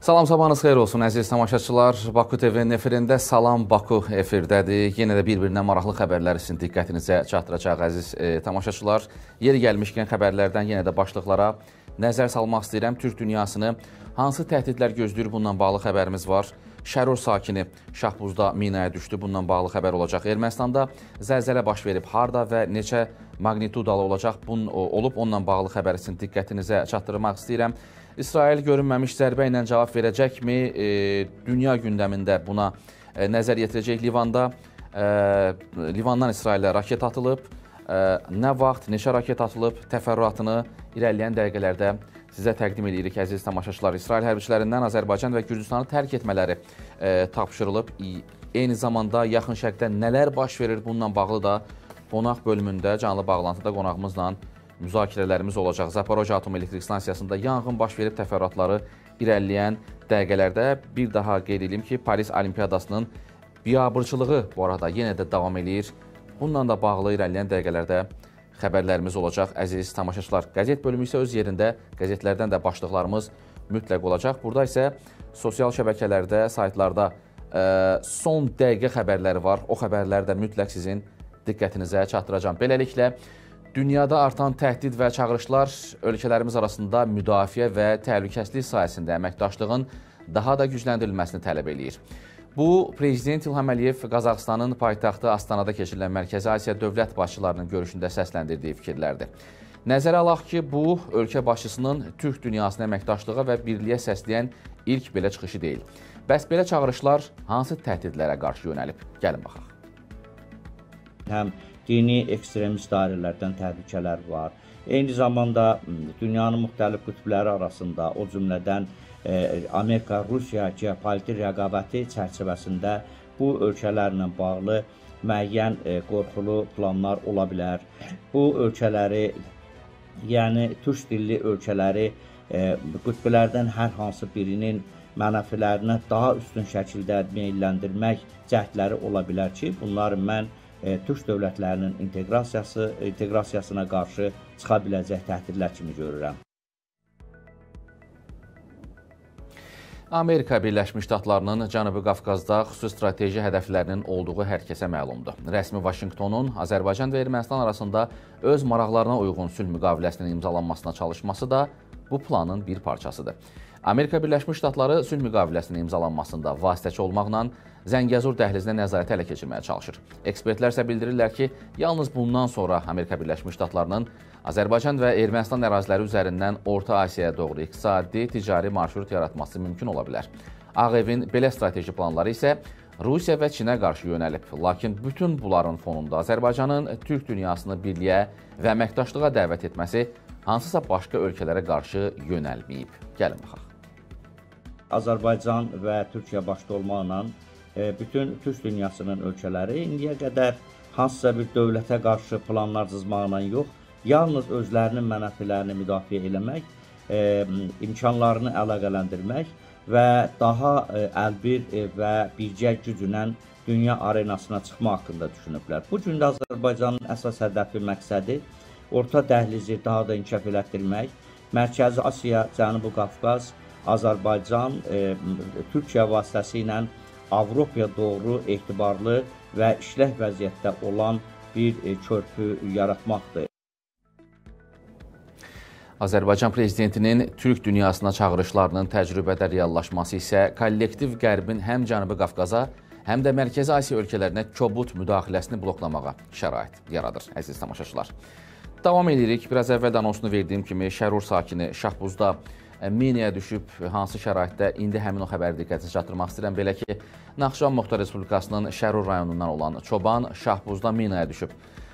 Salam sabahınız xeyir olsun əziz tamaşaçılar. Baku TV-nin efirində Salam Baku efirdədir. Yenə də bir-birindən maraqlı xəbərlər sizin diqqətinizə çatdıracaq əziz e, tamaşaçılar. Yeri gəlmişkən xəbərlərdən yenə də başlıqlara nəzər salmaq istəyirəm. Türk dünyasını hansı təhdidlər gözləyir bununla bağlı xəbərimiz var. Şərur sakini Şahbuzda minaya düşdü. Bununla bağlı xəbər olacaq. Ermənistanda zəlzələ baş verib. Harda və neçə magnitudalı olacaq? Bunun olub onunla bağlı xəbəri sizin diqqətinizə çatdırmaq istəyirəm. İsrail görünməmiş zərbə ilə cavab verəcəkmi? E, dünya gündəmində buna e, nəzər yetirəcək Livanda. E, Livandan İsrailə raket atılıb. E, nə vaxt, neçə raket atılıb təfərrüatını irəliləyən dəqiqələrdə sizə təqdim edirik əziz tamaşaçılar. İsrail hərbiçilərindən Azərbaycan və Gürcüstanı tərk etmələri e, tapşırılıb. Eyni zamanda yaxın şərqdə nələr baş verir bununla bağlı da qonaq bölümündə canlı bağlantıda qonağımızla müzakirələrimiz olacaq. Zaporoja Atom Elektrik Stansiyasında yanğın baş verib təfərrüatları irəliləyən dəqiqələrdə bir daha qeyd edim ki, Paris Olimpiyadasının biabırçılığı bu arada yenə də davam eləyir. Bununla da bağlı irəliləyən dəqiqələrdə xəbərlərimiz olacaq. Əziz tamaşaçılar, qəzet bölümü isə öz yerində, qəzetlərdən də başlıqlarımız mütləq olacaq. Burada isə sosial şəbəkələrdə, saytlarda ə, son dəqiqə xəbərləri var. O xəbərləri də mütləq sizin diqqətinizə çatdıracağam. Beləliklə, Dünyada artan təhdid və çağırışlar ölkələrimiz arasında müdafiə və təhlükəsizlik sahəsində əməkdaşlığın daha da gücləndirilməsini tələb eləyir. Bu, Prezident İlham Əliyev Qazaxıstanın paytaxtı Astanada keçirilən Mərkəzi Asiya dövlət başçılarının görüşündə səsləndirdiyi fikirlərdir. Nəzərə alaq ki, bu, ölkə başçısının Türk dünyasına əməkdaşlığa və birliyə səsləyən ilk belə çıxışı deyil. Bəs belə çağırışlar hansı təhdidlərə qarşı yönəlib? Gəlin baxaq. Həm dini ekstremist dairələrdən təhlükələr var. Eyni zamanda dünyanın müxtəlif qütbləri arasında, o cümlədən Amerika-Rusiya geopolitik rəqabəti çərçivəsində bu ölkələrlə bağlı müəyyən qorxulu planlar ola bilər. Bu ölkələri, yəni türk dilli ölkələri qütblərdən hər hansı birinin mənəfilərinə daha üstün şəkildə meyləndirmək cəhdləri ola bilər ki, bunları mən türk dövlətlərinin inteqrasiyası, inteqrasiyasına qarşı çıxa biləcək təhdidlər kimi görürəm. Amerika Birləşmiş Ştatlarının Cənubi Qafqazda xüsusi strateji hədəflərinin olduğu hər kəsə məlumdur. Rəsmi Vaşinqtonun Azərbaycan və Ermənistan arasında öz maraqlarına uyğun sülh müqaviləsinin imzalanmasına çalışması da bu planın bir parçasıdır. Amerika Birləşmiş Ştatları sülh müqaviləsinin imzalanmasında vasitəçi olmaqla Zəngəzur dəhlizinə nəzarəti ələ keçirməyə çalışır. Ekspertlər isə bildirirlər ki, yalnız bundan sonra Amerika Birləşmiş Ştatlarının Azərbaycan və Ermənistan əraziləri üzərindən Orta Asiyaya doğru iqtisadi, ticari marşrut yaratması mümkün ola bilər. Ağ evin belə strateji planları isə Rusiya və Çinə qarşı yönəlib. Lakin bütün bunların fonunda Azərbaycanın Türk dünyasını birliyə və əməkdaşlığa dəvət etməsi hansısa başqa ölkələrə qarşı yönəlməyib. Gəlin baxaq. Azərbaycan və Türkiyə başda olmaqla bütün türk dünyasının ölkələri indiyə qədər hansısa bir dövlətə qarşı planlar cızmaqla yox, yalnız özlərinin mənəfilərini müdafiə eləmək, e, imkanlarını əlaqələndirmək və daha e, əlbir və birgə güclə dünya arenasına çıxma haqqında düşünüblər. Bu gün də Azərbaycanın əsas hədəfi məqsədi orta dəhlizi daha da inkişaf elətdirmək, Mərkəzi Asiya, Cənubi Qafqaz Azərbaycan e, Türkiyə vasitəsilə Avropaya doğru etibarlı və işləh vəziyyətdə olan bir e, körpü yaratmaqdır. Azərbaycan prezidentinin Türk dünyasına çağırışlarının təcrübədə reallaşması isə kollektiv Qərbin həm Cənubi Qafqaza, həm də Mərkəzi Asiya ölkələrinə kobud müdaxiləsini bloklamağa şərait yaradır, əziz tamaşaçılar. Davam edirik. Biraz əvvəl anonsunu verdiyim kimi Şərur sakini Şahbuzda miniyaya düşüb hansı şəraitdə indi həmin o xəbəri diqqətinizə çatdırmaq istəyirəm. Belə ki, Naxçıvan Muxtar Respublikasının Şərur rayonundan olan Çoban Şahbuzda minaya düşüb.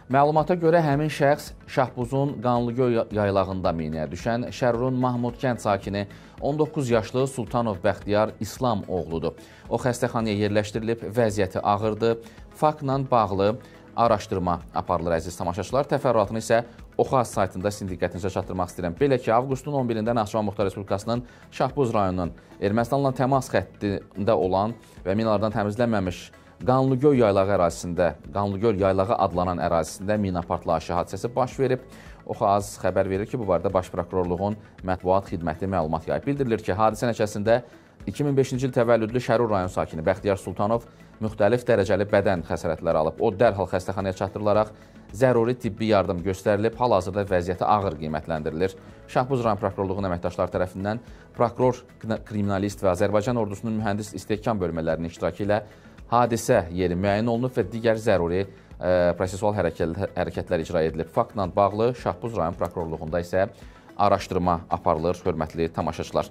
Məlumata görə həmin şəxs Şahbuzun Qanlıgöl yaylağında minaya düşən Şərurun Mahmud kənd sakini 19 yaşlı Sultanov Bəxtiyar İslam oğludur. O xəstəxanaya yerləşdirilib, vəziyyəti ağırdır. Faktla bağlı araşdırma aparılır əziz tamaşaçılar. Təfərrüatını isə Oxaz saytında sizin diqqətinizə çatdırmaq istəyirəm. Belə ki, avqustun 11-də Naxçıvan Muxtar Respublikasının Şahbuz rayonunun Ermənistanla təmas xəttində olan və minalardan təmizlənməmiş Qanlıgöl yaylağı ərazisində, Qanlıgöl yaylağı adlanan ərazisində mina partlayışı hadisəsi baş verib. Oxaz xəbər verir ki, bu barədə Baş prokurorluğun mətbuat xidməti məlumat yayıb. Bildirilir ki, hadisə nəticəsində 2005-ci il təvəllüdlü Şərur rayon sakini Bəxtiyar Sultanov müxtəlif dərəcəli bədən xəsarətləri alıb. O dərhal xəstəxanaya çatdırılaraq zəruri tibbi yardım göstərilib, hal-hazırda vəziyyəti ağır qiymətləndirilir. Şahbuz rayon prokurorluğunun əməkdaşları tərəfindən prokuror, kriminalist və Azərbaycan ordusunun mühəndis istehkam bölmələrinin iştirakı ilə hadisə yeri müəyyən olunub və digər zəruri ə, e, prosesual hərəkətlər icra edilib. Faktla bağlı Şahbuz rayon prokurorluğunda isə araşdırma aparılır, hörmətli tamaşaçılar.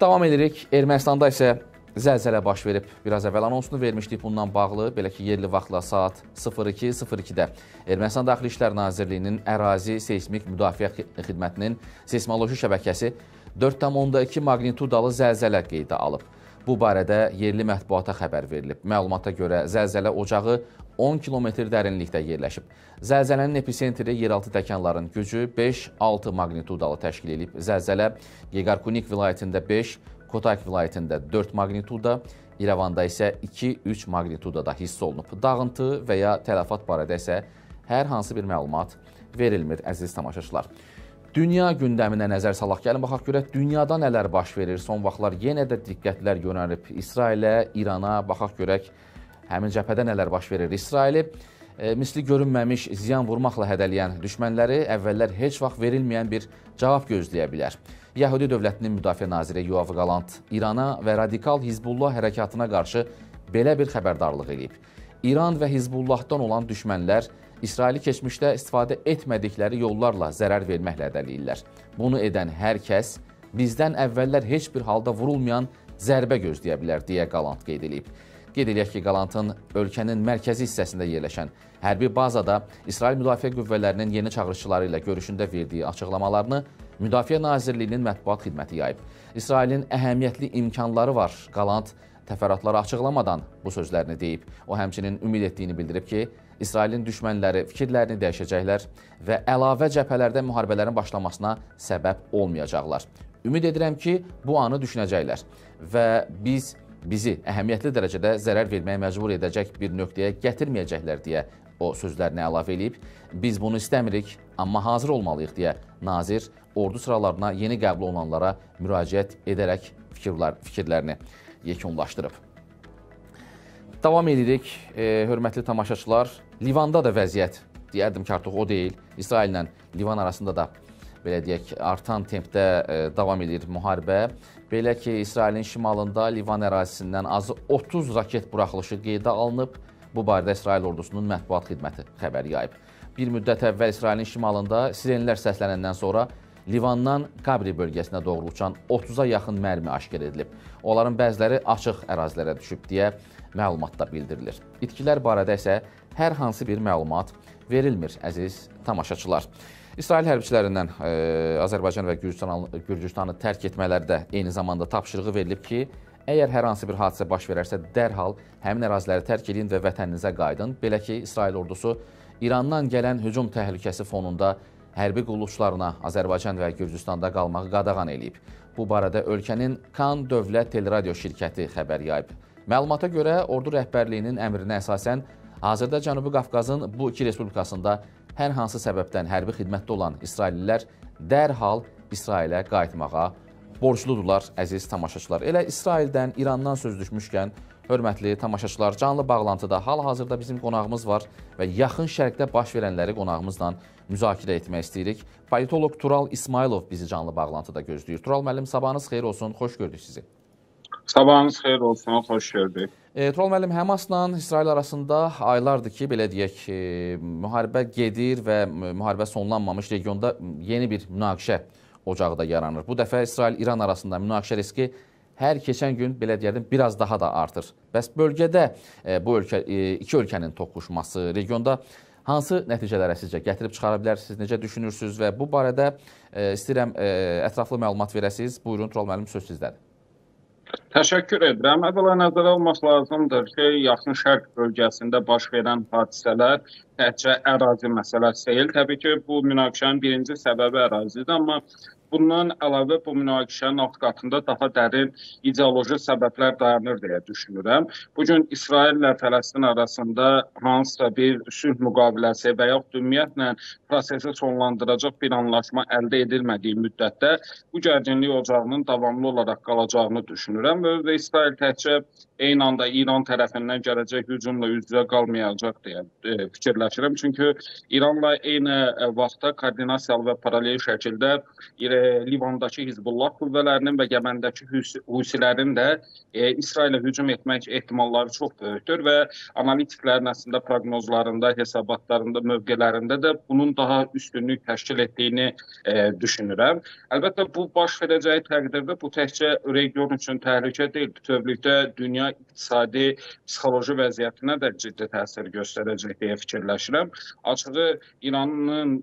Davam edirik. Ermənistanda isə Zəlzələ baş verib. Biraz əvvəl anonsunu vermişdik bundan bağlı. Belə ki, yerli vaxtla saat 02:02-də Ermənistan Daxili İşlər Nazirliyinin ərazi seysmik müdafiə xidmətinin seysmoloji şəbəkəsi 4,2 maqnitudalı zəlzələ qeydə alıb. Bu barədə yerli mətbuata xəbər verilib. Məlumata görə zəlzələ ocağı 10 kilometr dərinlikdə yerləşib. Zəlzələnin epitsentri yeraltı təkanların gücü 5-6 maqnitudalı təşkil edib. Zəlzələ Yeqarkunik vilayətində 5, Kotak vilayətində 4 maqnituda, İrəvanda isə 2-3 maqnitudada hiss olunub. Dağıntı və ya tələfat barədə isə hər hansı bir məlumat verilmir, əziz tamaşaçılar. Dünya gündəminə nəzər salaq. Gəlin baxaq görək dünyada nələr baş verir. Son vaxtlar yenə də diqqətlər yönəlib İsrailə, İrana. Baxaq görək həmin cəbhədə nələr baş verir. İsraili e, misli görünməmiş ziyan vurmaqla hədələyən düşmənləri əvvəllər heç vaxt verilməyən bir cavab gözləyə bilər. Yəhudi dövlətinin müdafiə naziri Yoav Qalant İrana və radikal Hizbullah hərəkatına qarşı belə bir xəbərdarlıq edib. İran və Hizbullahdan olan düşmənlər İsraili keçmişdə istifadə etmədikləri yollarla zərər verməklə hədələyirlər. Bunu edən hər kəs bizdən əvvəllər heç bir halda vurulmayan zərbə gözləyə bilər deyə Qalant qeyd edib. Qeyd eləyək ki, Qalantın ölkənin mərkəzi hissəsində yerləşən hərbi bazada İsrail Müdafiə Qüvvələrinin yeni çağırışçıları ilə görüşündə verdiyi açıqlamalarını Müdafiə Nazirliyinin mətbuat xidməti yayıb. İsrailin əhəmiyyətli imkanları var. Qalant təfərrüatları açıqlamadan bu sözlərini deyib. O həmçinin ümid etdiyini bildirib ki, İsrailin düşmənləri fikirlərini dəyişəcəklər və əlavə cəbhələrdə müharibələrin başlamasına səbəb olmayacaqlar. Ümid edirəm ki, bu anı düşünəcəklər və biz bizi əhəmiyyətli dərəcədə zərər verməyə məcbur edəcək bir nöqtəyə gətirməyəcəklər deyə o sözlərini əlavə edib. Biz bunu istəmirik, amma hazır olmalıyıq deyə nazir ordu sıralarına yeni qəbul olunanlara müraciət edərək fikirlər, fikirlərini yekunlaşdırıb. Davam edirik, e, hörmətli tamaşaçılar. Livanda da vəziyyət, deyərdim ki, artıq o deyil. İsraillə Livan arasında da belə deyək, artan tempdə e, davam edir müharibə. Belə ki, İsrailin şimalında Livan ərazisindən azı 30 raket buraxılışı qeydə alınıb. Bu barədə İsrail ordusunun mətbuat xidməti xəbər yayıb. Bir müddət əvvəl İsrailin şimalında sirenlər səslənəndən sonra Livandan Qabri bölgəsinə doğru uçan 30-a yaxın mərmi aşkar edilib. Onların bəziləri açıq ərazilərə düşüb deyə məlumatda bildirilir. İtkilər barədə isə hər hansı bir məlumat verilmir, əziz tamaşaçılar. İsrail hərbiçilərindən e, Azərbaycan və Gürcüstan, Gürcüstanı tərk etmələri də eyni zamanda tapşırığı verilib ki, əgər hər hansı bir hadisə baş verərsə, dərhal həmin əraziləri tərk edin və vətəninizə qayıdın. Belə ki, İsrail ordusu İrandan gələn hücum təhlükəsi fonunda hərbi qulluqçularına Azərbaycan və Gürcüstanda qalmağı qadağan eləyib. Bu barədə ölkənin Kan Dövlət Teleradio şirkəti xəbər yayıb. Məlumata görə ordu rəhbərliyinin əmrinə əsasən hazırda Cənubi Qafqazın bu iki respublikasında hər hansı səbəbdən hərbi xidmətdə olan İsraillilər dərhal İsrailə qayıtmağa borcludurlar, əziz tamaşaçılar. Elə İsraildən, İrandan söz düşmüşkən Hörmətli tamaşaçılar, canlı bağlantıda hal-hazırda bizim qonağımız var və yaxın şərqdə baş verənləri qonağımızla müzakirə etmək istəyirik. Politoloq Tural İsmailov bizi canlı bağlantıda gözləyir. Tural müəllim, sabahınız xeyir olsun, xoş gördük sizi. Sabahınız xeyir olsun, xoş gördük. E, Tural müəllim, Həmasla İsrail arasında aylardır ki, belə deyək, e, müharibə gedir və müharibə sonlanmamış regionda yeni bir münaqişə ocağı da yaranır. Bu dəfə İsrail-İran arasında münaqişə riski hər keçən gün belə deyərdim biraz daha da artır. Bəs bölgədə e, bu ölkə e, iki ölkənin toqquşması regionda hansı nəticələrə sizcə gətirib çıxara bilər? Siz necə düşünürsüz və bu barədə e, istəyirəm e, ətraflı məlumat verəsiniz. Buyurun Tural müəllim söz sizdədir. Təşəkkür edirəm. Əvvəla nəzərə almaq lazımdır ki, Yaxın Şərq bölgəsində baş verən hadisələr təkcə ərazi məsələsi deyil. Təbii ki, bu münaqişənin birinci səbəbi ərazidir, amma bundan əlavə bu münaqişənin alt qatında daha dərin ideoloji səbəblər dayanır deyə düşünürəm. Bu gün İsraillə Fələstin arasında hansısa bir sülh müqaviləsi və yaxud ümumiyyətlə prosesi sonlandıracaq bir anlaşma əldə edilmədiyi müddətdə bu gərginlik ocağının davamlı olaraq qalacağını düşünürəm və özdə İsrail təkcə eyni anda İran tərəfindən gələcək hücumla üz-üzə qalmayacaq deyə e, fikirləşirəm. Çünki İranla eyni e, vaxtda koordinasiyalı və paralel şəkildə e, Livandakı Hizbullah qüvvələrinin və Yəməndəki Husilərin də e, İsrailə hücum etmək ehtimalları çox böyükdür və analitiklərin əslində proqnozlarında, hesabatlarında, mövqelərində də bunun daha üstünlük təşkil etdiyini e, düşünürəm. Əlbəttə bu baş verəcəyi təqdirdə bu təkcə region üçün təhlükə deyil, bütövlükdə dünya iqtisadi, psixoloji vəziyyətinə də ciddi təsir göstərəcək deyə fikirləşirəm. Açığı İranın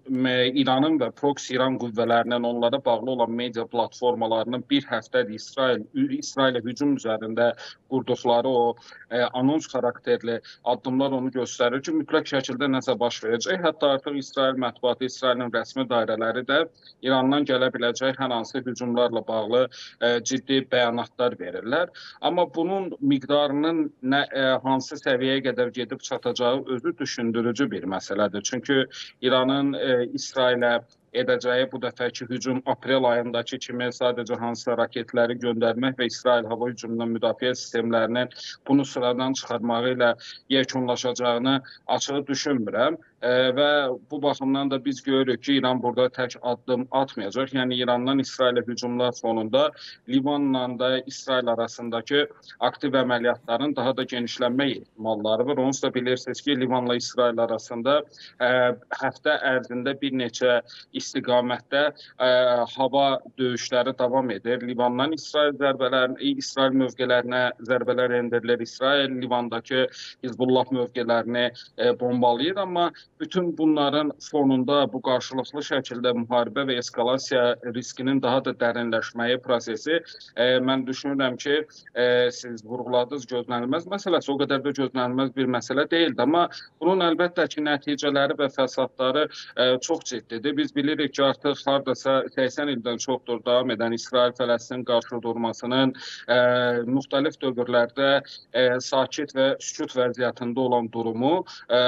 İranın və proksi İran qüvvələrinin onlara bağlı olan media platformalarının bir həftədir İsrail İsrailə hücum üzərində qurduqları o e, anons xarakterli addımlar onu göstərir ki, mütləq şəkildə nəsə baş verəcək. Hətta artıq İsrail mətbuatı, İsrailin rəsmi dairələri də İrandan gələ biləcək hər hansı hücumlarla bağlı e, ciddi bəyanatlar verirlər. Amma bunun miqdarının nə e, hansı səviyyəyə qədər gedib çatacağı özü düşündürücü bir məsələdir. Çünki İranın e, İsrailə edəcəyi bu dəfəki hücum aprel ayındakı kimi sadəcə hansısa raketləri göndərmək və İsrail hava hücumundan müdafiə sistemlərinin bunu sıradan çıxarmağı ilə yekunlaşacağını açığı düşünmürəm və bu baxımdan da biz görürük ki, İran burada tək addım atmayacaq. Yəni İrandan İsrailə hücumlar fonunda Livanla da İsrail arasındakı aktiv əməliyyatların daha da genişlənmə ehtimalları var. Onsuz da bilirsiniz ki, Livanla İsrail arasında ə, həftə ərzində bir neçə istiqamətdə ə, hava döyüşləri davam edir. Livandan İsrail zərbələri, İsrail mövqelərinə zərbələr endirilir. İsrail Livandakı Hizbullah mövqelərini ə, bombalayır, amma bütün bunların fonunda bu qarşılıqlı şəkildə müharibə və eskalasiya riskinin daha da dərinləşməyi prosesi e, mən düşünürəm ki, e, siz vurğuladınız gözlənilməz məsələsi o qədər də gözlənilməz bir məsələ deyildi, amma bunun əlbəttə ki, nəticələri və fəsadları e, çox ciddidir. Biz bilirik ki, artıq hardasa 80 ildən çoxdur davam edən İsrail-Fələstin qarşıdurmasının e, müxtəlif dövrlərdə e, sakit və sükut vəziyyətində olan durumu e,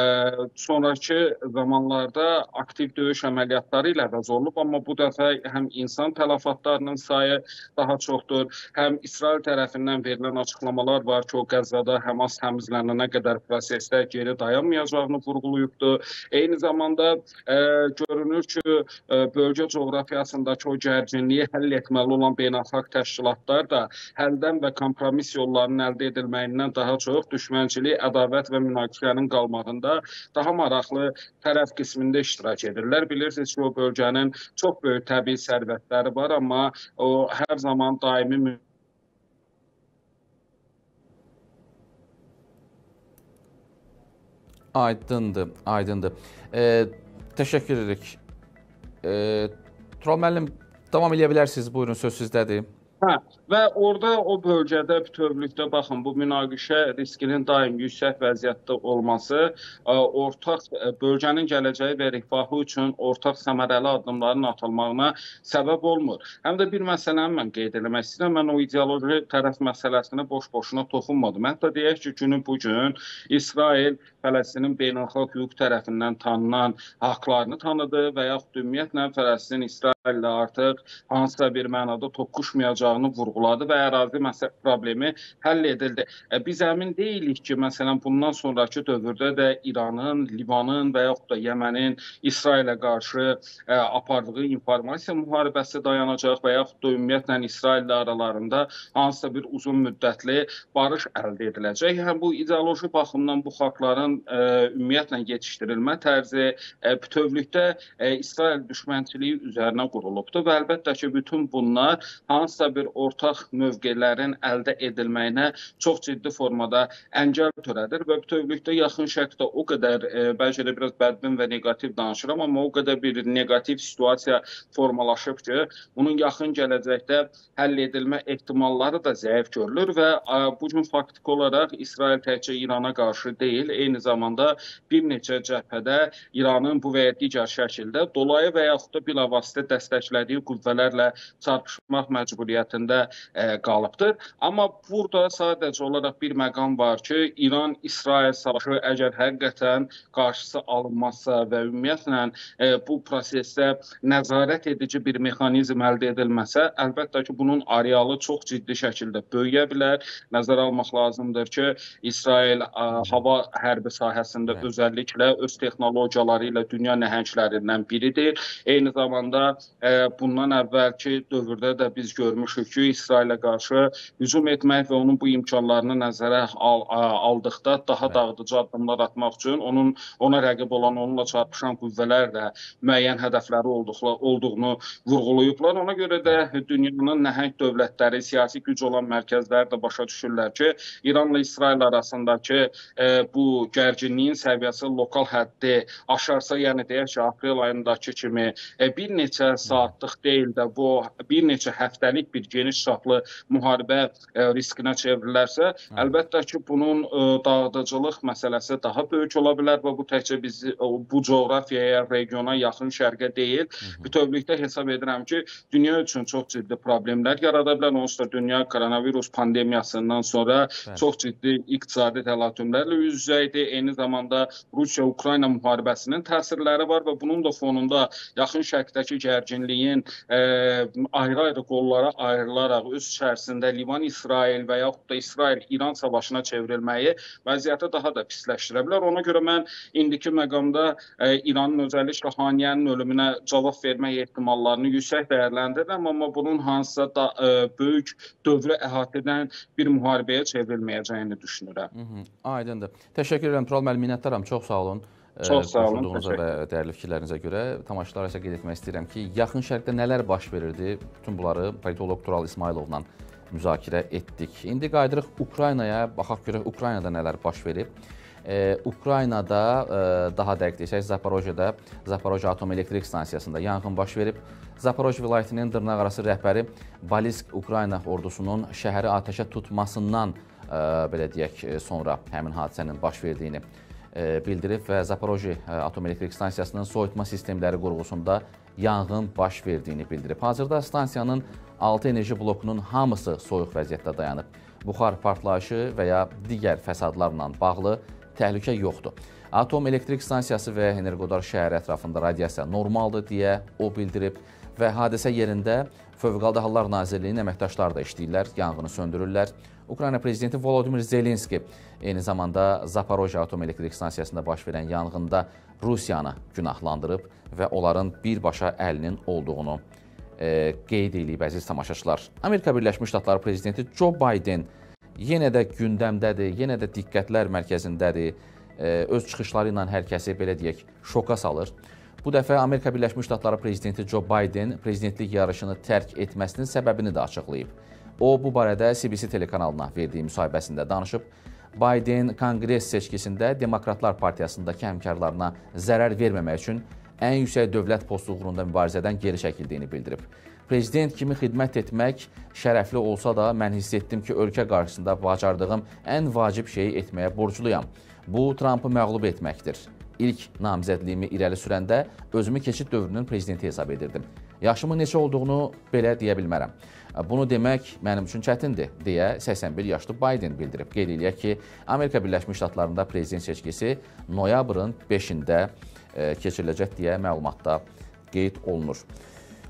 sonrakı sonrakı zamanlarda aktiv döyüş əməliyyatları ilə əvəz olunub, amma bu dəfə həm insan tələfatlarının sayı daha çoxdur, həm İsrail tərəfindən verilən açıqlamalar var ki, o Qəzzada Həmas təmizlənənə qədər prosesdə geri dayanmayacağını vurğulayıbdı. Eyni zamanda e, görünür ki, e, bölgə coğrafiyasındakı o gərginliyi həll etməli olan beynəlxalq təşkilatlar da həldən və kompromis yollarının əldə edilməyindən daha çox düşmənçilik, ədavət və münaqişənin qalmağında daha maraqlı maraqlı tərəf qismində iştirak edirlər. Bilirsiniz ki, o bölgənin çox böyük təbii sərvətləri var, amma o hər zaman daimi Aydındır, aydındır. E, təşəkkür edirik. E, Tural müəllim, davam edə bilərsiniz. Buyurun, söz sizdədir. Hə, və orada o bölgədə bütövlükdə baxın, bu münaqişə riskinin daim yüksək vəziyyətdə olması ə, ortaq ə, bölgənin gələcəyi və rifahı üçün ortaq səmərəli addımların atılmağına səbəb olmur. Həm də bir məsələni mən qeyd etmək istəyirəm. Mən o ideoloji tərəf məsələsinə boş-boşuna toxunmadım. Hətta deyək ki, günü bu gün İsrail Fələstinin beynəlxalq hüquq tərəfindən tanınan haqlarını tanıdı və yaxud ümumiyyətlə Fələstin İsraillə artıq hansısa bir mənada toqquşmayacağını vurğuladı və ərazi məsələ problemi həll edildi. E, biz əmin deyilik ki, məsələn, bundan sonrakı dövrdə də İranın, Livanın və yaxud da Yəmənin İsrailə qarşı ə, e, apardığı informasiya müharibəsi dayanacaq və yaxud da ümumiyyətlə İsraillə aralarında hansısa bir uzun müddətli barış əldə ediləcək. Həm bu ideoloji baxımdan bu xalqların ə, e, ümumiyyətlə yetişdirilmə tərzi ə, bütövlükdə ə, İsrail düşmənçiliyi üzərinə qurulubdur və əlbəttə ki, bütün bunlar hansısa bir ortaq mövqelərin əldə edilməyinə çox ciddi formada əngəl törədir və bütövlükdə yaxın şərqdə o qədər e, bəlkə də biraz bədbin və neqativ danışıram, amma o qədər bir neqativ situasiya formalaşıb ki, bunun yaxın gələcəkdə həll edilmə ehtimalları da zəif görülür və e, bu gün faktiki olaraq İsrail təkcə İrana qarşı deyil, eyni zamanda bir neçə cəbhədə İranın bu və ya digər şəkildə dolayı və yaxud da bilavasitə dəstəklədiyi qüvvələrlə çarpışmaq məcburiyyətində e, qalıbdır. Amma burada sadəcə olaraq bir məqam var ki, İran-İsrail savaşı əgər həqiqətən qarşısı alınmazsa və ümumiyyətlə e, bu prosesdə nəzarət edici bir mexanizm əldə edilməsə, əlbəttə ki, bunun arealı çox ciddi şəkildə böyüyə bilər. Nəzərə almaq lazımdır ki, İsrail ə, hava hərbi sahəsində Hə. özəlliklə öz texnologiyaları ilə dünya nəhənglərindən biridir. Eyni zamanda ə, bundan əvvəlki dövrdə də biz görmüşük ki, İsrailə qarşı hücum etmək və onun bu imkanlarını nəzərə al, aldıqda daha dağıdıcı addımlar atmaq üçün onun ona rəqib olan, onunla çarpışan qüvvələr də müəyyən hədəfləri olduqla, olduğunu vurğulayıblar. Ona görə də dünyanın nəhəng dövlətləri, siyasi güc olan mərkəzlər də başa düşürlər ki, İranla İsrail arasındakı e, bu gərginliyin səviyyəsi lokal həddi aşarsa, yəni deyək ki, aprel ayındakı kimi e, bir neçə saatlıq deyil də bu bir neçə həftəlik bir geniş çaplı müharibə e, riskinə çevrilərsə, Hı. əlbəttə ki, bunun e, dağıdıcılıq məsələsi daha böyük ola bilər və bu təkcə biz e, bu coğrafiyaya, regiona, yaxın şərqə deyil, bütövlükdə hesab edirəm ki, dünya üçün çox ciddi problemlər yarada bilər. Onsuz da dünya koronavirus pandemiyasından sonra Bəli. çox ciddi iqtisadi təlatümlərlə üz-üzə idi. Eyni zamanda Rusiya-Ukrayna müharibəsinin təsirləri var və bunun da fonunda yaxın şərqdəki gərginliyin ayrı-ayrı qollara ayrılaraq öz içərisində Livan-İsrail və yaxud da İsrail-İran savaşına çevrilməyi vəziyyəti daha da pisləşdirə bilər. Ona görə mən indiki məqamda e, İranın özəlliklə Haniyənin ölümünə cavab vermək ehtimallarını yüksək dəyərləndirirəm, amma bunun hansısa da e, böyük dövrü əhatə edən bir müharibəyə çevrilməyəcəyini düşünürəm. Hı -hı, aydındır. Təşəkkür edirəm Tural müəllim, minnətdaram. Çox sağ olun. Çox sağ olun. və dəyərli fikirlərinizə görə tamaşaçılara isə qeyd etmək istəyirəm ki, yaxın şərqdə nələr baş verirdi? Bütün bunları politoloq Tural İsmayılovla müzakirə etdik. İndi qayıdırıq Ukraynaya, baxaq görək Ukraynada nələr baş verib. E, Ukraynada e, daha dəqiq desək Zaporojyada, Zaporojye Atom Elektrik Stansiyasında yanğın baş verib. Zaporojye vilayətinin dırnaqarası rəhbəri Balisk Ukrayna ordusunun şəhəri atəşə tutmasından ə, belə deyək, sonra həmin hadisənin baş verdiyini bildirib və Zaporojye Atom Elektrik Stansiyasının soyutma sistemləri qurğusunda yanğın baş verdiyini bildirib. Hazırda stansiyanın 6 enerji blokunun hamısı soyuq vəziyyətdə dayanıb. Buxar partlayışı və ya digər fəsadlarla bağlı təhlükə yoxdur. Atom elektrik stansiyası və Energodar şəhəri ətrafında radiasiya normaldır deyə o bildirib və hadisə yerində Fövqəladə Hallar Nazirliyinin əməkdaşları da işləyirlər, yanğını söndürürlər. Ukrayna prezidenti Volodimir Zelenski eyni zamanda Zaporojye Atom Elektrik Stansiyasında baş verən yanğında Rusiyanı günahlandırıb və onların birbaşa əlinin olduğunu e, qeyd edib əziz tamaşaçılar. Amerika Birləşmiş Ştatları prezidenti Joe Biden yenə də gündəmdədir, yenə də diqqətlər mərkəzindədir. E, öz çıxışları ilə hər kəsi belə deyək, şoka salır. Bu dəfə Amerika Birləşmiş Ştatları prezidenti Joe Biden prezidentlik yarışını tərk etməsinin səbəbini də açıqlayıb. O bu barədə CBC telekanalına verdiyi müsahibəsində danışıb. Biden Konqres seçkisində Demokratlar Partiyasındakı həmkarlarına zərər verməmək üçün ən yüksək dövlət postu uğrunda mübarizədən geri çəkildiyini bildirib. Prezident kimi xidmət etmək şərəfli olsa da mən hiss etdim ki, ölkə qarşısında bacardığım ən vacib şeyi etməyə borcluyam. Bu Trampı məğlub etməkdir ilk namizədliyimi irəli sürəndə özümü keçid dövrünün prezidenti hesab edirdim. Yaşımın neçə olduğunu belə deyə bilmərəm. Bunu demək mənim üçün çətindir, deyə 81 yaşlı Biden bildirib. Qeyd eləyək ki, Amerika Birləşmiş Ştatlarında prezident seçkisi noyabrın 5-də e, keçiriləcək deyə məlumatda qeyd olunur.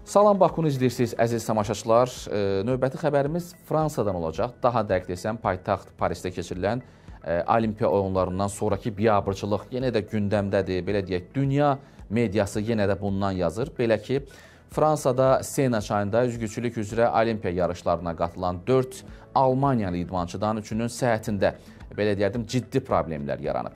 Salam Bakunu izləyirsiniz əziz tamaşaçılar. E, növbəti xəbərimiz Fransadan olacaq. Daha dəqiq desəm, paytaxt Parisdə keçirilən Olimpiya oyunlarından sonrakı biabırçılıq yenə də gündəmdədir. Belə deyək, dünya mediası yenə də bundan yazır. Belə ki, Fransada Sena çayında üzgüçülük üzrə Olimpiya yarışlarına qatılan 4 Almaniyalı idmançıdan üçünün səhhətində belə deyərdim ciddi problemlər yaranıb.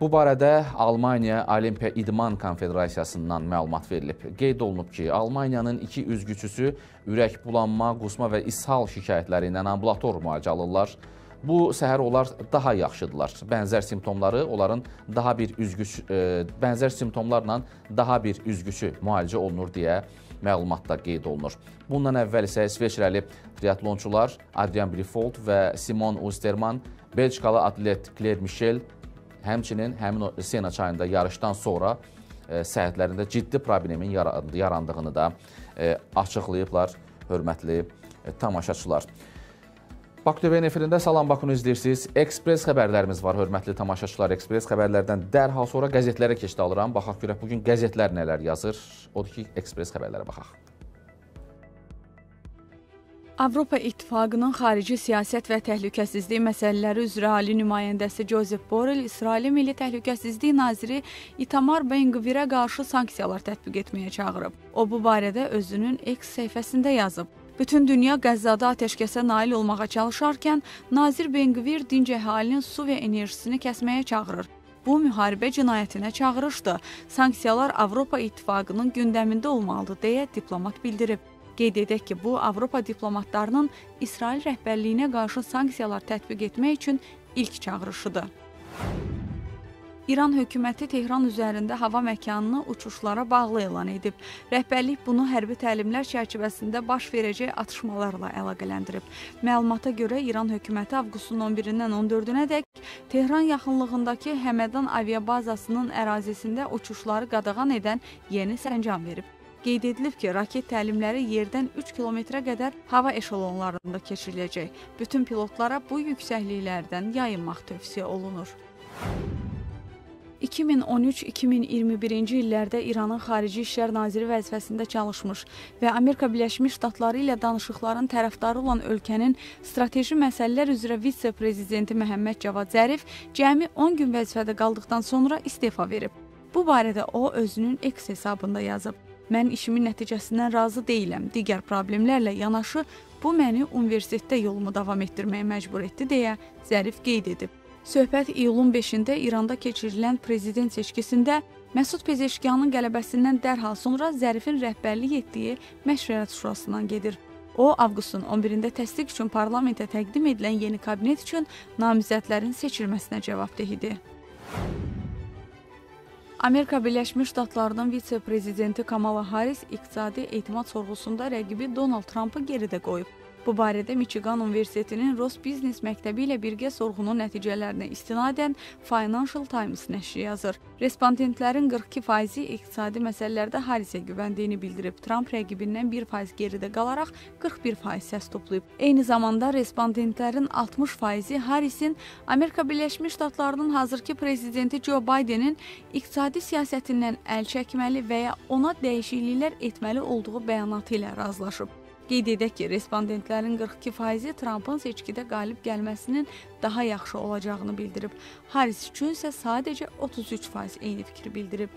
Bu barədə Almaniya Olimpiya İdman Konfederasiyasından məlumat verilib. Qeyd olunub ki, Almaniyanın iki üzgüçüsü ürək bulanma, qusma və ishal şikayətləri ilə ambulator müalicə alırlar. Bu səhər onlar daha yaxşıdırlar. Bənzər simptomları onların daha bir üzgüç e, bənzər simptomlarla daha bir üzgüçü müalicə olunur deyə məlumatda qeyd olunur. Bundan əvvəl isə İsveçrəli triatlonçular Adrian Brifold və Simon Osterman, Belçikalı atlet Claire Michel Həmçinin həmin o Sena çayında yarışdan sonra e, səhhətlərində ciddi problemin yarandığını da e, açıqlayıblar hörmətli tamaşaçılar. Baku TV efirində Salam Bakunu izləyirsiniz. Ekspres xəbərlərimiz var, hörmətli tamaşaçılar. Ekspres xəbərlərdən dərhal sonra qəzetlərə keçid alıram. Baxaq görək bugün qəzetlər nələr yazır. Odur ki, Ekspres xəbərlərə baxaq. Avropa İttifaqının xarici siyasət və təhlükəsizlik məsələləri üzrə ali nümayəndəsi Josep Borrell İsrailin Milli Təhlükəsizlik naziri Itamar Ben-Gvirə qarşı sanksiyalar tətbiq etməyə çağırıb. O bu barədə özünün X səhifəsində yazıb. Bütün dünya Qəzzada atəşkəsə nail olmağa çalışarkən nazir Ben-Gvir dinc əhalinin su və enerjisini kəsməyə çağırır. Bu müharibə cinayətinə çağırışdır. Sanksiyalar Avropa İttifaqının gündəmində olmalıdır deyə diplomat bildirib. Qeyd edək ki, bu Avropa diplomatlarının İsrail rəhbərliyinə qarşı sanksiyalar tətbiq etmək üçün ilk çağırışıdır. İran hökuməti Tehran üzərində hava məkanını uçuşlara bağlı elan edib. Rəhbərlik bunu hərbi təlimlər çərçivəsində baş verəcək atışmalarla əlaqələndirib. Məlumata görə İran hökuməti avqustun 11-dən 14-ədək Tehran yaxınlığındakı Həmədan aviabazasının ərazisində uçuşları qadağan edən yeni sərəncam verib. Qeyd edilib ki, raket təlimləri yerdən 3 kilometrə qədər hava eşelonlarında keçiriləcək. Bütün pilotlara bu yüksəkliklərdən yayınmaq tövsiyə olunur. 2013-2021-ci illərdə İranın Xarici İşlər Naziri vəzifəsində çalışmış və Amerika Birləşmiş Ştatları ilə danışıqların tərəfdarı olan ölkənin strateji məsələlər üzrə vitse-prezidenti Məhəmməd Cavad Zərif cəmi 10 gün vəzifədə qaldıqdan sonra istefa verib. Bu barədə o özünün X hesabında yazıb. Mən işimin nəticəsindən razı deyiləm. Digər problemlərlə yanaşı bu məni universitetdə yolumu davam etdirməyə məcbur etdi deyə Zərif qeyd edib. Söhbət iyulun 5-də İranda keçirilən prezident seçkisində Məsud Pezeşkiyanın qələbəsindən dərhal sonra Zərifin rəhbərlik etdiyi Məşvərət Şurasından gedir. O, avqustun 11-də təsdiq üçün parlamentə təqdim edilən yeni kabinet üçün namizədlərin seçilməsinə cavabdeh idi. Amerika Birləşmiş Ştatlarının vitse-prezidenti Kamala Harris iqtisadi etimad sorğusunda rəqibi Donald Trampı geridə qoyub. Bu barədə Michigan Universitetinin Ross Business məktəbi ilə birgə sorğunun nəticələrinə istinadən Financial Times nəşri yazır. Respondentlərin 42%-i iqtisadi məsələlərdə Harisə güvəndiyini bildirib. Trump rəqibindən 1% geridə qalaraq 41% səs toplayıb. Eyni zamanda respondentlərin 60%-i Harisin Amerika Birləşmiş Ştatlarının hazırki prezidenti Joe Bidenin iqtisadi siyasətindən əl çəkməli və ya ona dəyişikliklər etməli olduğu bəyanatı ilə razılaşıb. Qeyd edək ki, respondentlərin 42%-i Trampın seçkidə qalib gəlməsinin daha yaxşı olacağını bildirib. Harris üçün isə sadəcə 33% eyni fikri bildirib.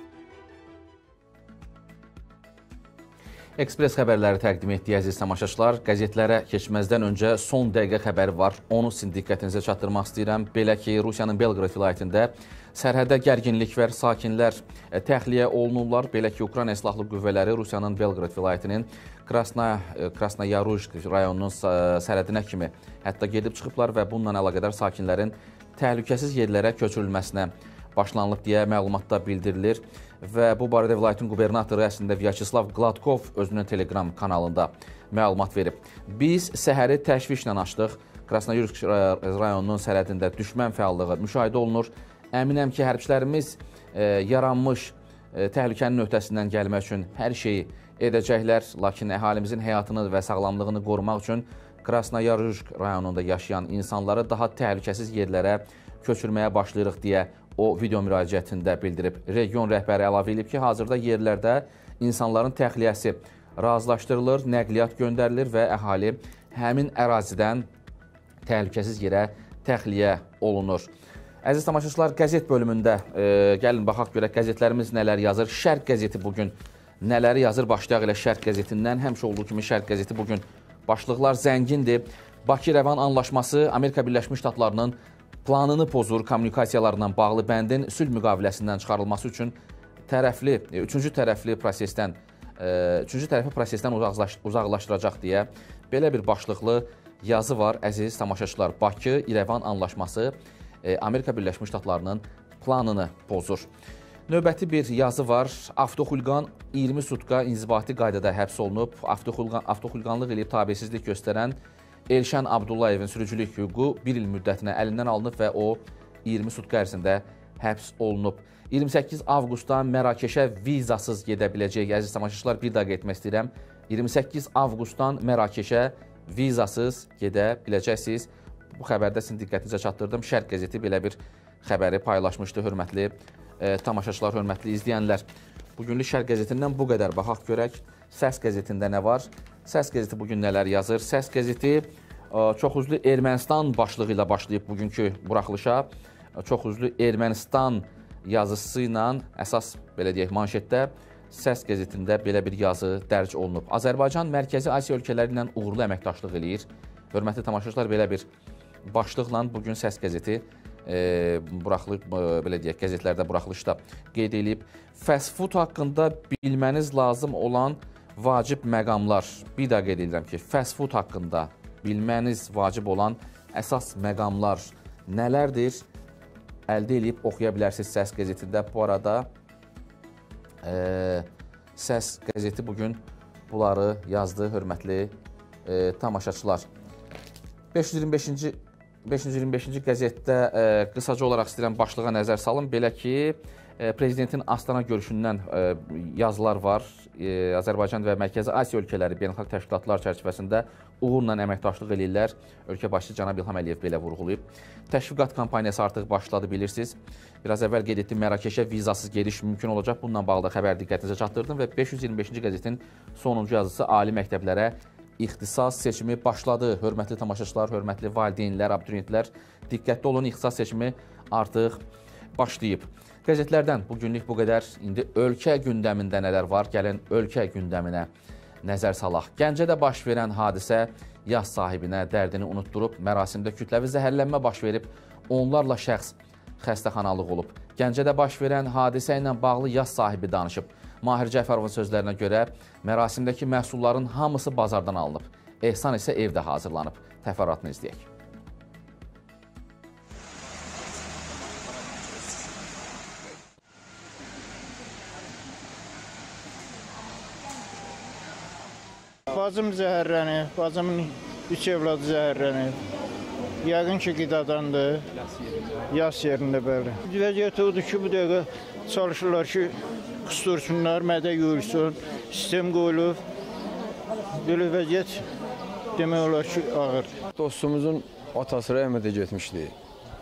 Ekspres xəbərləri təqdim etdiyi əziz tamaşaçılar, qəzetlərə keçməzdən öncə son dəqiqə xəbəri var. Onu sizin diqqətinizə çatdırmaq istəyirəm. Belə ki, Rusiyanın Belqrad vilayətində sərhəddə gərginlik və sakinlər e, təxliyə olunurlar. Belə ki, Ukrayna silahlı qüvvələri Rusiyanın Belqrad vilayətinin Krasna e, Krasnoyarujsk rayonunun sərhədinə kimi hətta gedib çıxıblar və bununla əlaqədar sakinlərin təhlükəsiz yerlərə köçürülməsinə başlanılıb deyə məlumatda bildirilir və bu barədə vilayətin qubernatoru əslində Vyacheslav Gladkov özünün Telegram kanalında məlumat verib. Biz səhəri təşvişlə açdıq. Krasnoyarsk rayonunun sərhədində düşmən fəallığı müşahidə olunur. Əminəm ki, hərbçilərimiz e, yaranmış e, təhlükənin öhdəsindən gəlmək üçün hər şeyi edəcəklər, lakin əhalimizin həyatını və sağlamlığını qorumaq üçün Krasnoyarjusk rayonunda yaşayan insanları daha təhlükəsiz yerlərə köçürməyə başlayırıq deyə o video müraciətində bildirib. Region rəhbəri əlavə edib ki, hazırda yerlərdə insanların təxliyəsi razılaşdırılır, nəqliyyat göndərilir və əhali həmin ərazidən təhlükəsiz yerə təxliyə olunur. Əziz tamaşaçılar, qəzet bölümündə e, gəlin baxaq görək qəzetlərimiz nələr yazır. Şərq qəzeti bu gün nələri yazır başlayaq elə Şərq qəzetindən. Həmişə olduğu kimi Şərq qəzeti bu gün başlıqlar zəngindir. Bakı-Rəvan anlaşması Amerika Birləşmiş Ştatlarının planını pozur kommunikasiyalarla bağlı bəndin sülh müqaviləsindən çıxarılması üçün tərəfli, e, üçüncü tərəfli prosesdən e, üçüncü tərəfi prosesdən uzaqlaş, uzaqlaşdıracaq deyə belə bir başlıqlı yazı var əziz tamaşaçılar. Bakı İrəvan anlaşması e, Amerika Birləşmiş Ştatlarının planını pozur. Növbəti bir yazı var. Avtoxulqan 20 sutka inzibati qaydada həbs olunub. Avtoxulqan avtoxulqanlıq eləyib tabesizlik göstərən Elşən Abdullayevin sürücülük hüququ 1 il müddətinə əlindən alınıb və o 20 sutka ərzində həbs olunub. 28 avqustda Mərakeşə vizasız gedə biləcək. Əziz tamaşaçılar, bir daha etmək istəyirəm. 28 avqustdan Mərakeşə vizasız gedə biləcəksiniz. Bu xəbərdə sizin diqqətinizə çatdırdım. Şərq qəzeti belə bir xəbəri paylaşmışdı, hörmətli e, tamaşaçılar, hörmətli izləyənlər. Bugünlük Şərq qəzetindən bu qədər. Baxaq görək Səs qəzetində nə var? Səs qəzeti bu gün nələr yazır? Səs qəzeti e, çox üzlü Ermənistan başlığı ilə başlayıb bugünkü buraxılışa. E, çox üzlü Ermənistan yazısı ilə əsas belə deyək manşetdə Səs qəzetində belə bir yazı dərc olunub. Azərbaycan Mərkəzi Asiya ölkələri ilə uğurlu əməkdaşlıq eləyir. Hörmətli tamaşaçılar, belə bir başlıqla bu gün Səs qəzeti e, buraxılıb e, belə deyək, qəzetlərdə buraxılışda qeyd edilib. Fast food haqqında bilməniz lazım olan vacib məqamlar. Bir daha qeyd edirəm ki, fast food haqqında bilməniz vacib olan əsas məqamlar nələrdir? Əldə edib oxuya bilərsiniz Səs qəzetində. Bu arada e, Səs qəzeti bu gün bunları yazdı, hörmətli e, tamaşaçılar. 525-ci 525-ci qəzetdə e, qısaca olaraq istəyirəm başlığa nəzər salım. Belə ki, prezidentin Astana görüşündən e, yazılar var. E, Azərbaycan və Mərkəzi Asiya ölkələri beynəlxalq təşkilatlar çərçivəsində uğurla əməkdaşlıq eləyirlər. Ölkə başçısı cənab İlham Əliyev belə vurğulayıb. Təşviqat kampaniyası artıq başladı bilirsiniz. Biraz əvvəl qeyd etdim, Mərakeşə vizasız gediş mümkün olacaq. Bununla bağlı xəbər diqqətinizə çatdırdım və 525-ci qəzetin sonuncu yazısı ali məktəblərə ixtisas seçimi başladı. Hörmətli tamaşaçılar, hörmətli valideynlər, abituriyentlər, diqqətli olun, ixtisas seçimi artıq başlayıb. Qəzetlərdən bu günlük bu qədər. İndi ölkə gündəmində nələr var? Gəlin ölkə gündəminə nəzər salaq. Gəncədə baş verən hadisə yaz sahibinə dərdini unutdurub, mərasimdə kütləvi zəhərlənmə baş verib, onlarla şəxs xəstəxanalıq olub. Gəncədə baş verən hadisə ilə bağlı yaz sahibi danışıb. Mahir Cəfərovun sözlərinə görə mərasimdəki məhsulların hamısı bazardan alınıb. Ehsan isə evdə hazırlanıb. Təfərrüatını izləyək. Bacım zəhərlənib, bacımın üç evladı zəhərlənib. Yəqin ki, qidadandır. Yas yerində bəli. Vəziyyət odur ki, bu dəqiqə çalışırlar ki, qıstursunlar, mədə yuyulsun, sistem qoyulub. Belə vəziyyət demək olar ki, ağır. Dostumuzun atası rəhmətə getmişdi.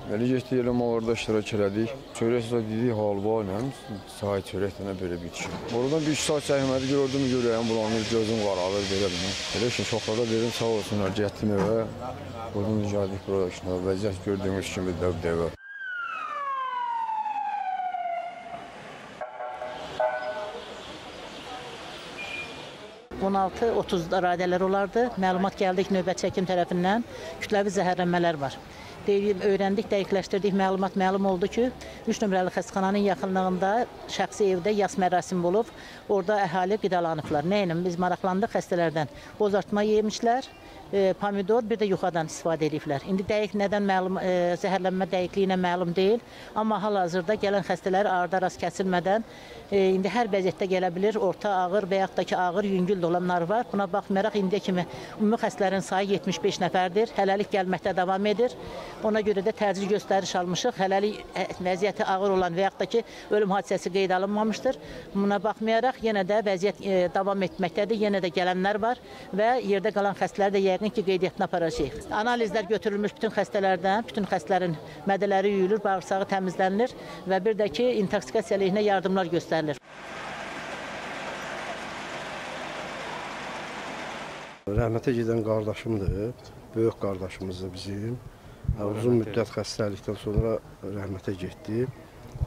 Belə getdi elə orada iştirak elədik. Çörək də dedik halva ilə, çay çörək də belə bitki. Oradan bir saat çəkmədi gördüm görəyəm bulanır, gözüm qaralır belə bunu. Elə ki çoxlara dedim sağ olsunlar, getdim evə. Buradan gəldik bura işinə. Vəziyyət gördüyümüz kimi dəbdəbə. 16-30 radələr olardı. Məlumat gəldik növbət çəkim tərəfindən kütləvi zəhərlənmələr var. Deyib, öyrəndik, dəqiqləşdirdik, məlumat məlum oldu ki, 3 nömrəli xəstəxananın yaxınlığında şəxsi evdə yas mərasimi olub, orada əhali qidalanıblar. Nə ilə? Biz maraqlandıq xəstələrdən. Bozartma yemişlər, e, pomidor, bir də yuxadan istifadə ediblər. İndi dəqiq nədən məlum e, zəhərlənmə dəqiqliyinə məlum deyil, amma hal-hazırda gələn xəstələr ardı rast kəsilmədən e, indi hər vəziyyətdə gələ bilər. Orta ağır və yaxud da ki, ağır yüngül olanlar var. Buna baxmayaraq indiyə kimi ümumi xəstələrin sayı 75 nəfərdir. Hələlik gəlməkdə davam edir. Ona görə də təcili göstəriş almışıq. Hələlik e, vəziyyəti ağır olan və yaxud da ki, ölüm hadisəsi qeyd alınmamışdır. Buna baxmayaraq yenə də vəziyyət e, davam etməkdədir. Yenə də gələnlər var və yerdə qalan xəstələr də yəqin ki, qeydiyyatına aparacağıq. Analizlər götürülmüş bütün xəstələrdən, bütün xəstələrin mədələri yuyulur, bağırsağı təmizlənilir və bir də ki, intoksikasiya əleyhinə yardımlar göstərilir. Rəhmətə gedən qardaşımdır, böyük qardaşımızdır bizim. Uzun müddət xəstəlikdən sonra rəhmətə getdi.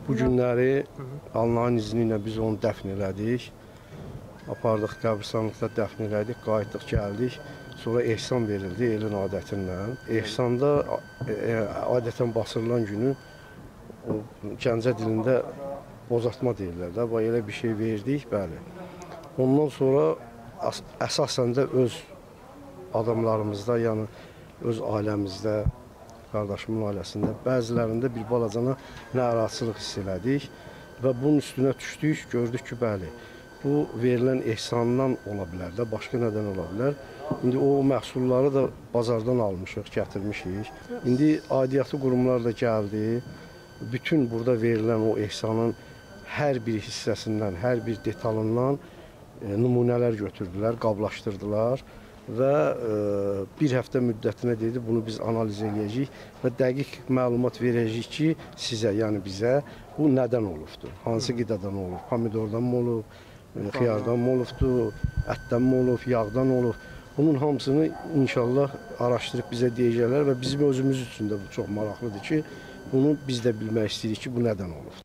Bu günləri Allahın izni ilə biz onu dəfn elədik. Apardıq qəbristanlıqda dəfn elədik, qayıtdıq, gəldik. Sonra ehsan verildi elin adətindən. Ehsanda e, e, adətən basırılan günü o Gəncə dilində bozatma deyirlər də. Bax elə bir şey verdik, bəli. Ondan sonra as əsasən də öz adamlarımızda, yəni öz ailəmizdə, qardaşımın ailəsində bəzilərində bir balacana narahatçılıq hiss elədik və bunun üstünə düşdük, gördük ki, bəli, bu verilən ehsandan ola bilər də, başqa nədən ola bilər. İndi o məhsulları da bazardan almışıq, gətirmişik. İndi aidiyyatı qurumlar da gəldi. Bütün burada verilən o ehsanın hər bir hissəsindən, hər bir detalından e, nümunələr götürdülər, qablaşdırdılar və e, bir həftə müddətinə dedi bunu biz analiz eləyəcəyik və dəqiq məlumat verəcəyik ki, sizə, yəni bizə bu nədən olubdur? Hansı qidadan olub? Pomidordan mı olub? E, xiyardan mı olubdur? Ətdən mi olub? Yağdan olub? Bunun hamısını inşallah araşdırıb bizə deyəcəklər və bizim özümüz üçün də bu çox maraqlıdır ki, bunu biz də bilmək istəyirik ki, bu nədən olub.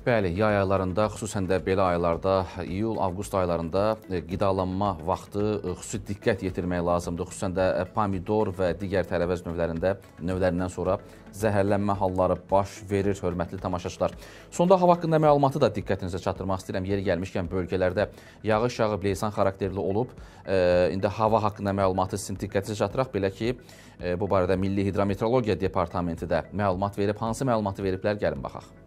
Bəli, yay aylarında, xüsusən də belə aylarda, iyul, avqust aylarında e, qidalanma vaxtı e, xüsusi diqqət yetirmək lazımdır. Xüsusən də e, pomidor və digər tərəvəz növlərində növlərindən sonra zəhərlənmə halları baş verir, hörmətli tamaşaçılar. Sonda hava haqqında məlumatı da diqqətinizə çatdırmaq istəyirəm. Yeri gəlmişkən bölgələrdə yağış yağıb, leysan xarakterli olub. İndi hava haqqında məlumatı sizin diqqətinizə çatdıraq. Belə ki, bu barədə Milli Hidrometeorologiya Departamenti də məlumat verib. Hansı məlumatı veriblər? Gəlin baxaq.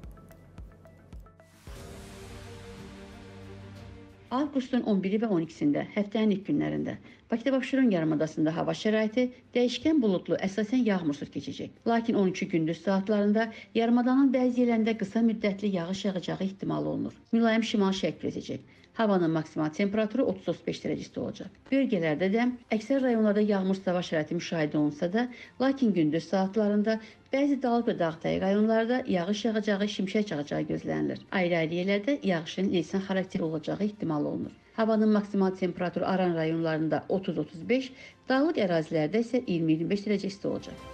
Avqustun 11-i və 12-sində həftənin ilk günlərində Bakıda Abşeron yarımadasında hava şəraiti dəyişkən buludlu, əsasən yağmursuz keçəcək. Lakin 12 gündüz saatlarında yarımadanın bəzi yerlərində qısa müddətli yağış yağacağı ehtimal olunur. Mülayim şimal-şərq küləcək. Havanın maksimal temperaturu 30-35 dərəcə isti olacaq. Bölgələrdə də əksər rayonlarda yağmursuz hava şəraiti müşahidə olunsa da, lakin gündüz saatlarında bəzi dağtay rayonlarda yağış yağacağı, şimşək çaxacağı gözlənilir. Ayrı-ayrı yerlərdə yağışın leysan xarakterli olacağı ehtimal olunur. Havanın maksimal temperaturu Aran rayonlarında 30-35, dağlıq ərazilərdə isə 20-25 dərəcə isti olacaq.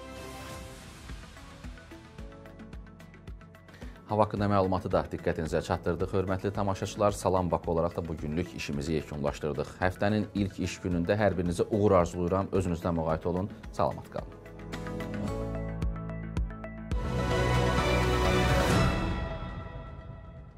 Hava haqqında məlumatı da diqqətinizə çatdırdıq. Hörmətli tamaşaçılar, Salam Bakı olaraq da bu günlük işimizi yekunlaşdırdıq. Həftənin ilk iş günündə hər birinizə uğur arzulayıram. Özünüzdən müğayət olun. Salamat qalın.